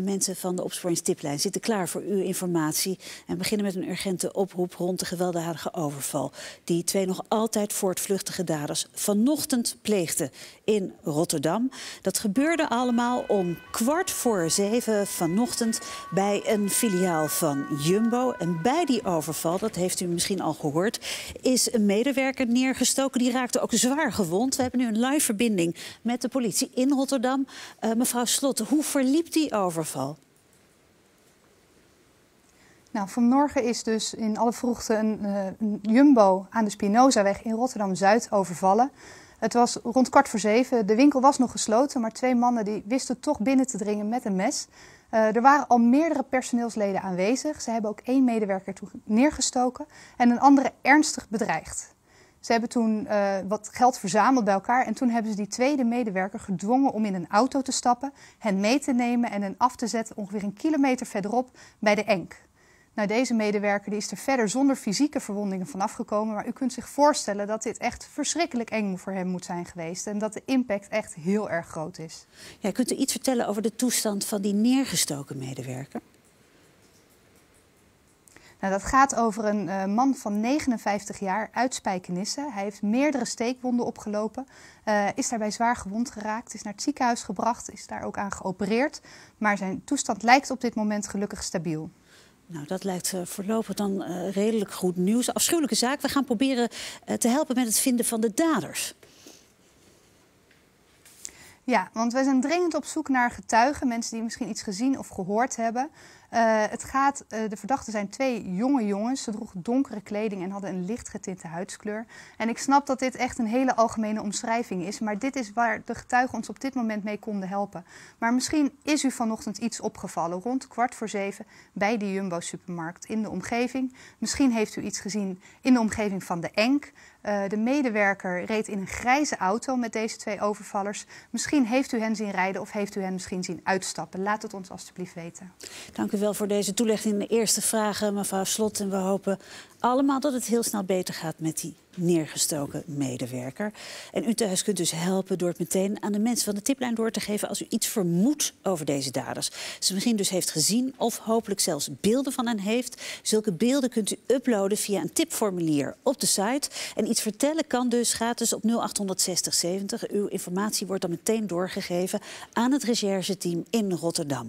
De mensen van de opsporingstiplijn zitten klaar voor uw informatie. En beginnen met een urgente oproep rond de gewelddadige overval. Die twee nog altijd voortvluchtige daders vanochtend pleegden in Rotterdam. Dat gebeurde allemaal om kwart voor zeven vanochtend bij een filiaal van Jumbo. En bij die overval, dat heeft u misschien al gehoord, is een medewerker neergestoken. Die raakte ook zwaar gewond. We hebben nu een live verbinding met de politie in Rotterdam. Uh, mevrouw Slot, hoe verliep die overval? Nou, vanmorgen is dus in alle vroegte een, uh, een jumbo aan de Spinozaweg in Rotterdam-Zuid overvallen. Het was rond kwart voor zeven. De winkel was nog gesloten, maar twee mannen die wisten toch binnen te dringen met een mes. Uh, er waren al meerdere personeelsleden aanwezig. Ze hebben ook één medewerker neergestoken en een andere ernstig bedreigd. Ze hebben toen uh, wat geld verzameld bij elkaar en toen hebben ze die tweede medewerker gedwongen om in een auto te stappen, hen mee te nemen en hen af te zetten ongeveer een kilometer verderop bij de Enk. Nou, deze medewerker die is er verder zonder fysieke verwondingen vanaf gekomen. Maar u kunt zich voorstellen dat dit echt verschrikkelijk eng voor hem moet zijn geweest. En dat de impact echt heel erg groot is. Ja, kunt u iets vertellen over de toestand van die neergestoken medewerker? Nou, dat gaat over een uh, man van 59 jaar uit Spijkenisse. Hij heeft meerdere steekwonden opgelopen, uh, is daarbij zwaar gewond geraakt, is naar het ziekenhuis gebracht, is daar ook aan geopereerd. Maar zijn toestand lijkt op dit moment gelukkig stabiel. Nou, dat lijkt uh, voorlopig dan redelijk goed nieuws. Afschuwelijke zaak. We gaan proberen te helpen met het vinden van de daders. Ja, want wij zijn dringend op zoek naar getuigen, mensen die misschien iets gezien of gehoord hebben. Uh, het gaat, uh, de verdachten zijn twee jonge jongens. Ze droegen donkere kleding en hadden een licht getinte huidskleur. En ik snap dat dit echt een hele algemene omschrijving is. Maar dit is waar de getuigen ons op dit moment mee konden helpen. Maar misschien is u vanochtend iets opgevallen rond kwart voor zeven bij de Jumbo-supermarkt in de omgeving. Misschien heeft u iets gezien in de omgeving van de Enk. Uh, de medewerker reed in een grijze auto met deze twee overvallers. Misschien heeft u hen zien rijden of heeft u hen misschien zien uitstappen. Laat het ons alstublieft weten. Dank u wel voor deze toelichting. De eerste vragen, mevrouw Slot. En we hopen allemaal dat het heel snel beter gaat met die neergestoken medewerker. En u thuis kunt dus helpen door het meteen aan de mensen van de tiplijn door te geven als u iets vermoedt over deze daders. Ze misschien dus heeft gezien of hopelijk zelfs beelden van hen heeft. Zulke beelden kunt u uploaden via een tipformulier op de site. En iets vertellen kan dus gratis op 0860 70. Uw informatie wordt dan meteen doorgegeven aan het rechercheteam in Rotterdam.